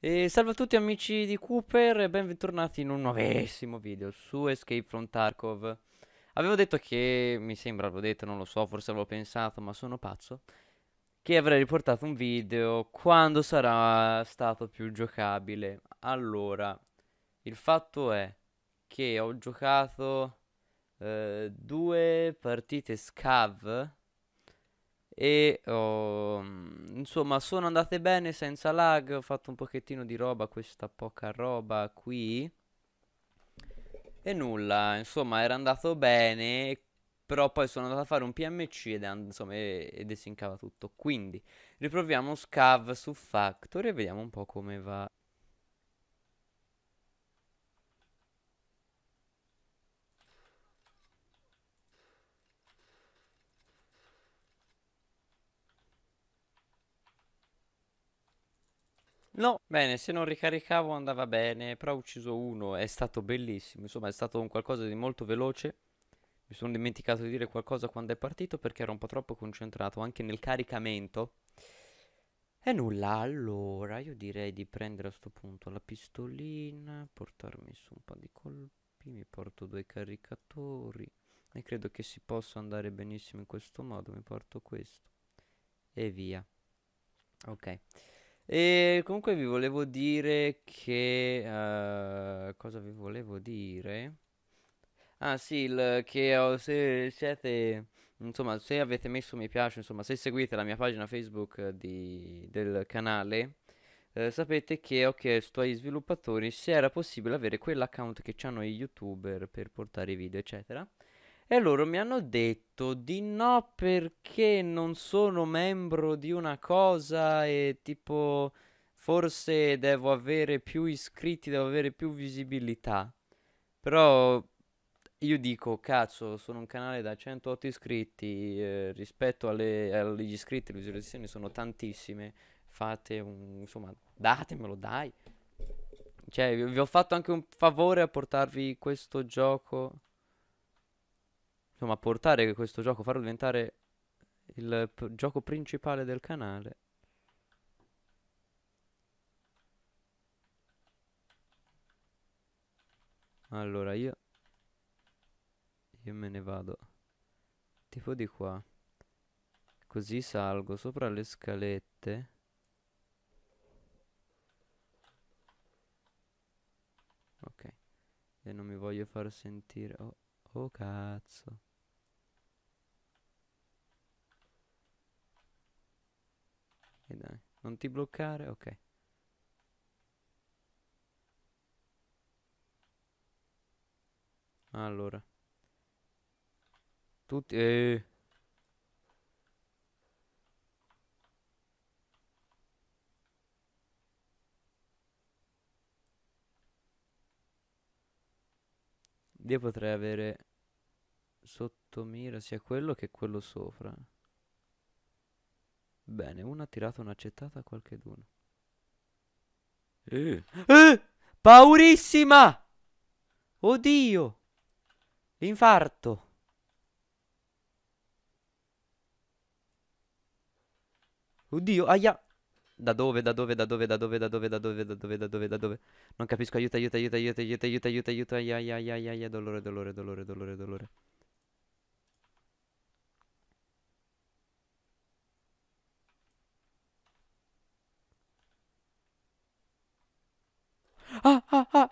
E salve a tutti amici di Cooper e bentornati in un nuovissimo video su Escape from Tarkov. Avevo detto che, mi sembra, avevo detto, non lo so, forse avevo pensato, ma sono pazzo, che avrei riportato un video quando sarà stato più giocabile. Allora, il fatto è che ho giocato eh, due partite scav e oh, insomma sono andate bene senza lag, ho fatto un pochettino di roba, questa poca roba qui. E nulla, insomma era andato bene, però poi sono andato a fare un PMC ed, è, insomma, ed si incava tutto. Quindi riproviamo Scav su Factory e vediamo un po' come va. No, bene, se non ricaricavo andava bene, però ho ucciso uno, è stato bellissimo, insomma è stato un qualcosa di molto veloce. Mi sono dimenticato di dire qualcosa quando è partito perché ero un po' troppo concentrato anche nel caricamento. E nulla, allora io direi di prendere a questo punto la pistolina, portarmi su un po' di colpi, mi porto due caricatori e credo che si possa andare benissimo in questo modo, mi porto questo e via. Ok. E comunque vi volevo dire che... Uh, cosa vi volevo dire? Ah sì, il, che ho, se siete... Insomma, se avete messo mi piace, insomma, se seguite la mia pagina Facebook di, del canale, eh, sapete che ho chiesto ai sviluppatori se era possibile avere quell'account che hanno i youtuber per portare i video, eccetera. E loro mi hanno detto di no perché non sono membro di una cosa e tipo forse devo avere più iscritti, devo avere più visibilità. Però io dico, cazzo, sono un canale da 108 iscritti, eh, rispetto alle, agli iscritti le visualizzazioni sono tantissime. Fate un, insomma, datemelo, dai. Cioè, vi, ho fatto anche un favore a portarvi questo gioco insomma, portare questo gioco, farlo diventare il gioco principale del canale. Allora, io... Io me ne vado. Tipo di qua. Così salgo sopra le scalette. Ok. E non mi voglio far sentire... Oh, oh cazzo. E dai, non ti bloccare, ok. Allora. Tutti... Eh. Io potrei avere sotto mira sia quello che quello sopra. Bene, uno ha tirato un'accettata a qualcheduno. Eh. Eh! Paurissima! Oddio! Infarto! Oddio, aia! Da dove, da dove, da dove, da dove, da dove, da dove, da dove, da dove, da dove? Non capisco, aiuto, aiuto, aiuto, aiuto, aiuto, aiuto, aiuto, aiuto, aia, aia, aia, aia, dolore, dolore, dolore, dolore, dolore. Ah, ah, ah.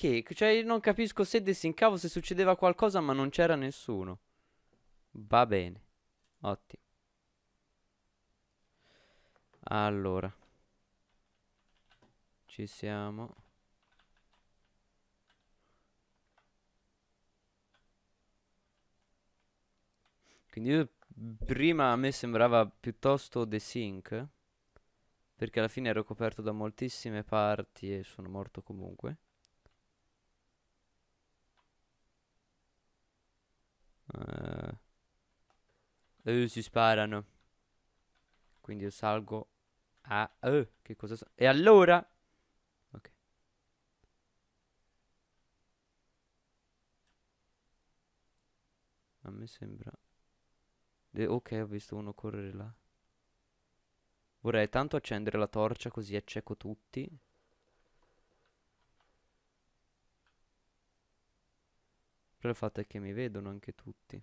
Perché? Cioè, non capisco se desincavo se succedeva qualcosa, ma non c'era nessuno. Va bene. Ottimo. Allora. Ci siamo. Quindi io prima a me sembrava piuttosto The. Perché alla fine ero coperto da moltissime parti e sono morto comunque. Uh, uh, si sparano. Quindi io salgo a... Uh, che cosa so? E allora... Ok. A me sembra... De ok, ho visto uno correre là. Vorrei tanto accendere la torcia così acceco tutti. Però il fatto è che mi vedono anche tutti.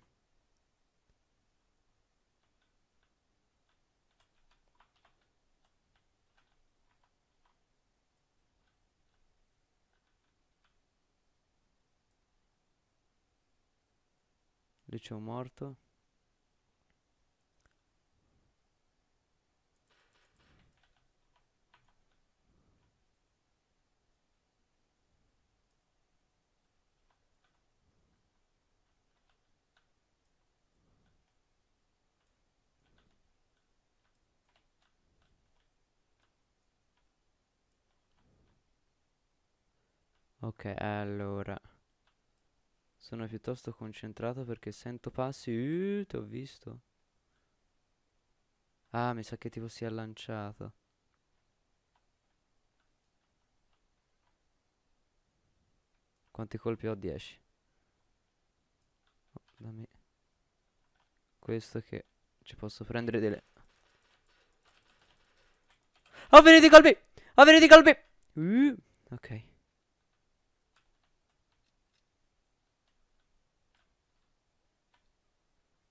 Lì c'è un morto. Ok, allora. Sono piuttosto concentrato perché sento passi. Uh, ti ho visto. Ah, mi sa che tipo si è lanciato. Quanti colpi ho? 10. Oh, dammi. Questo che ci posso prendere delle... Ho finito i colpi! Ho finito i colpi! Uh, ok.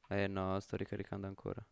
Eh no, sto ricaricando ancora.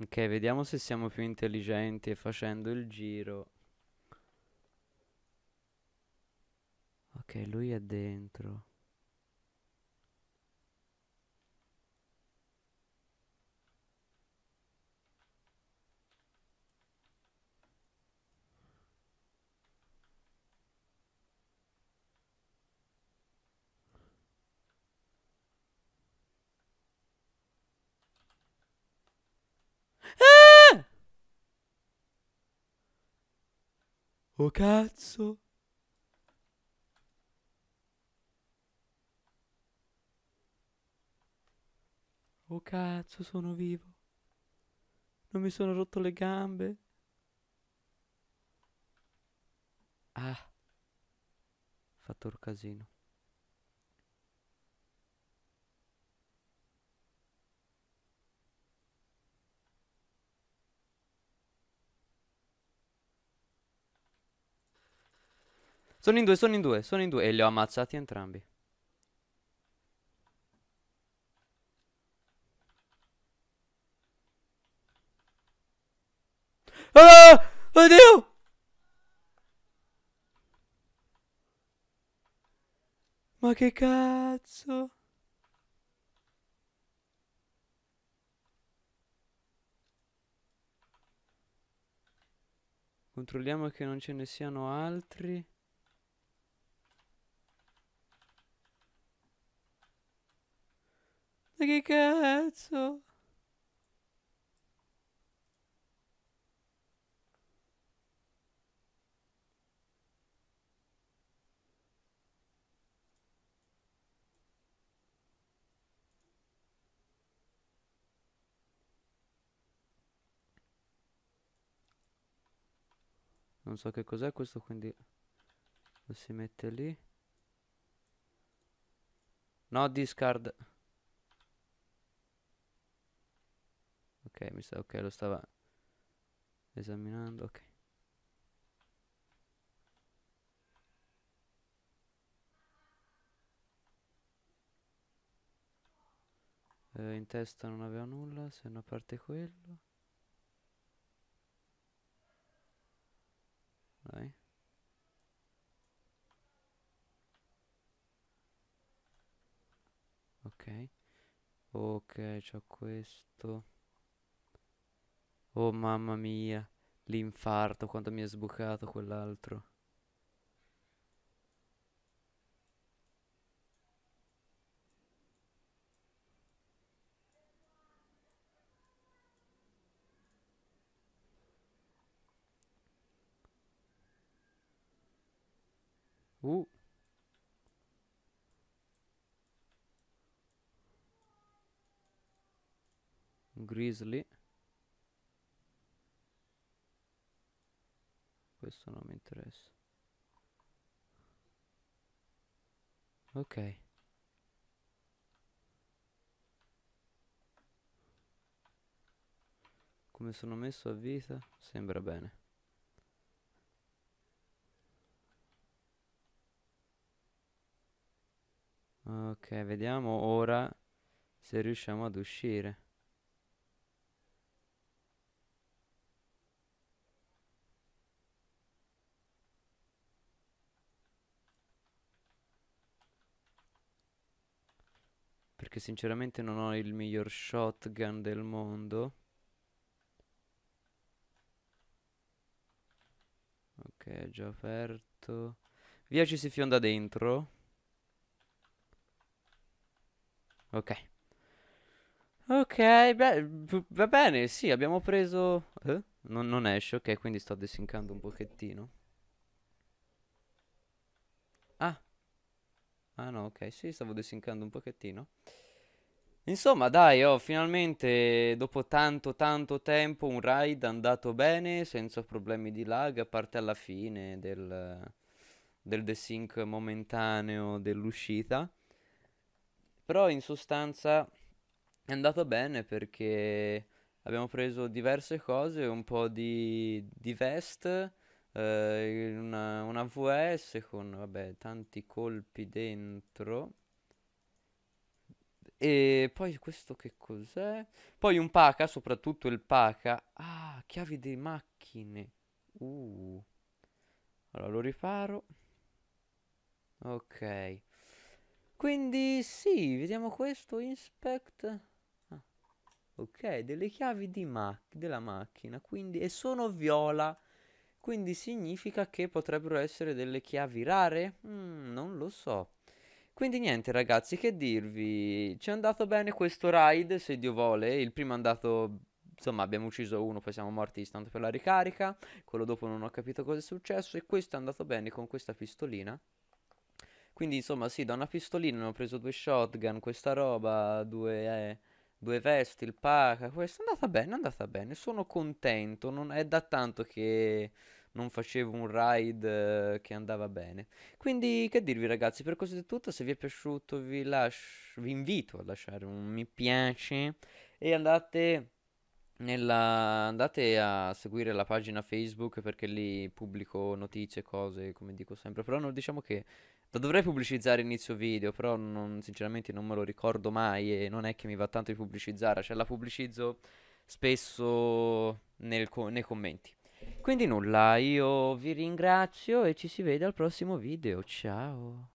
Ok, vediamo se siamo più intelligenti e facendo il giro. Ok, lui è dentro. Ah! Oh cazzo! Oh cazzo, sono vivo. Non mi sono rotto le gambe. Ah. Fatto un casino. Sono in due, sono in due, sono in due. E li ho ammazzati entrambi. Ah! Oddio! Ma che cazzo? Controlliamo che non ce ne siano altri. Che cazzo? Non so che cos'è questo, quindi lo si mette lì. No, discard. Mi sa, ok, lo stava esaminando, ok. Eh, in testa non aveva nulla, se no parte quello. Dai. Ok. Ok, c'ho questo. Oh mamma mia, l'infarto quando mi è sbucato quell'altro. Uh, Grizzly. Questo non mi interessa. Ok. Come sono messo a vita? Sembra bene. Ok, vediamo ora se riusciamo ad uscire. Perché sinceramente non ho il miglior shotgun del mondo. Ok, è già aperto. Via ci si fionda dentro. Ok. Ok, beh, va bene, sì, abbiamo preso... Eh? Non, non esce, ok, quindi sto desincando un pochettino. Ah no, ok, sì, stavo desincando un pochettino. Insomma, dai, oh, finalmente dopo tanto tanto tempo un ride andato bene, senza problemi di lag, a parte alla fine del, del desync momentaneo dell'uscita. Però in sostanza è andato bene perché abbiamo preso diverse cose, un po' di, di vest, eh, una, una VS con vabbè, tanti colpi dentro. E poi questo che cos'è? Poi un paca, soprattutto il paca. Ah, chiavi di macchine. Uh. Allora lo riparo. Ok. Quindi sì, vediamo questo, inspect. Ah, ok, delle chiavi di ma- della macchina, quindi, e sono viola. Quindi significa che potrebbero essere delle chiavi rare? Mm, non lo so. Quindi niente ragazzi, che dirvi? Ci è andato bene questo ride, se Dio vuole. Il primo è andato... Insomma, abbiamo ucciso uno, poi siamo morti tanto per la ricarica. Quello dopo non ho capito cosa è successo. E questo è andato bene con questa pistolina. Quindi insomma sì, da una pistolina ho preso due shotgun, questa roba, due, eh, due vesti, il paca, questo è andata bene, è andata bene, sono contento, non, è da tanto che non facevo un ride eh, che andava bene. Quindi che dirvi ragazzi, per questo è tutto, se vi è piaciuto vi, lascio, vi invito a lasciare un mi piace e andate... Nella... andate a seguire la pagina Facebook perché lì pubblico notizie, cose, come dico sempre. Però non, diciamo che lo dovrei pubblicizzare inizio video, però non, sinceramente non me lo ricordo mai e non è che mi va tanto di pubblicizzare, cioè la pubblicizzo spesso co nei commenti. Quindi nulla, io vi ringrazio e ci si vede al prossimo video, ciao!